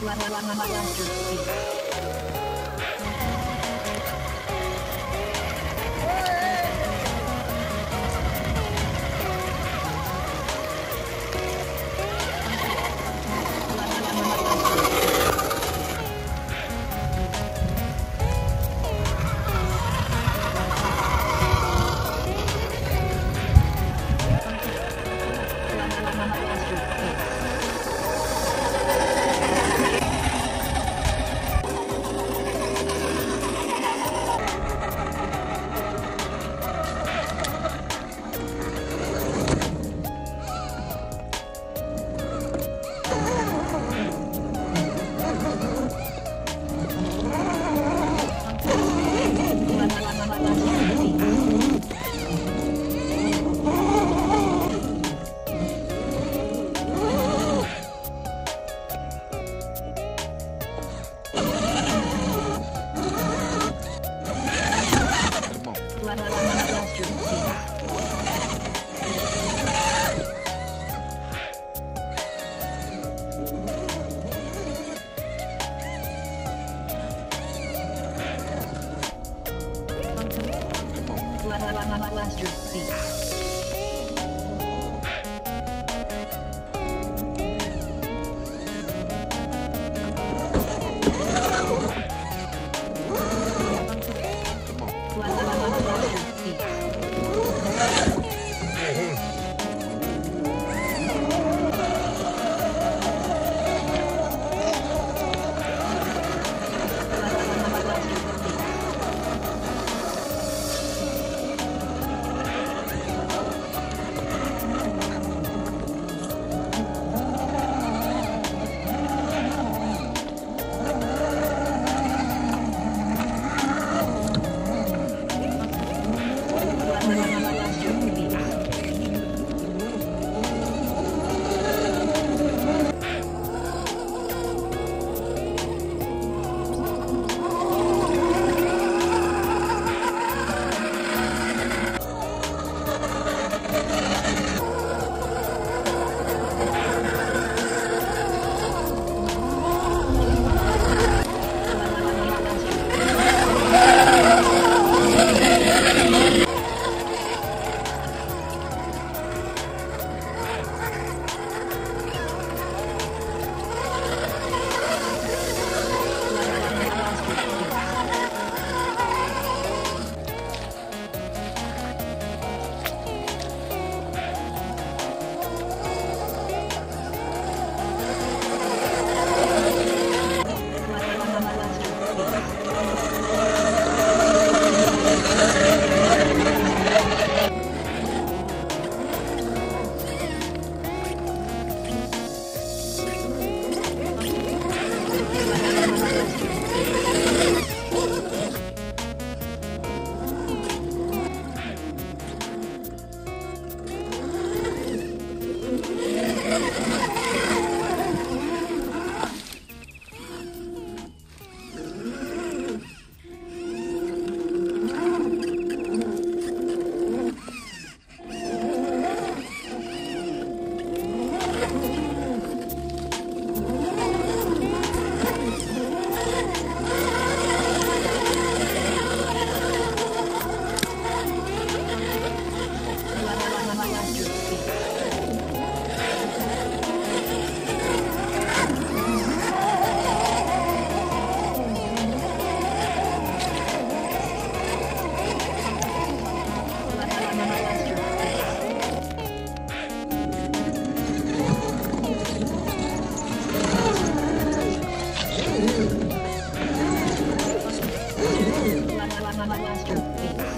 Blaster speed. Blaster speed. Thank you.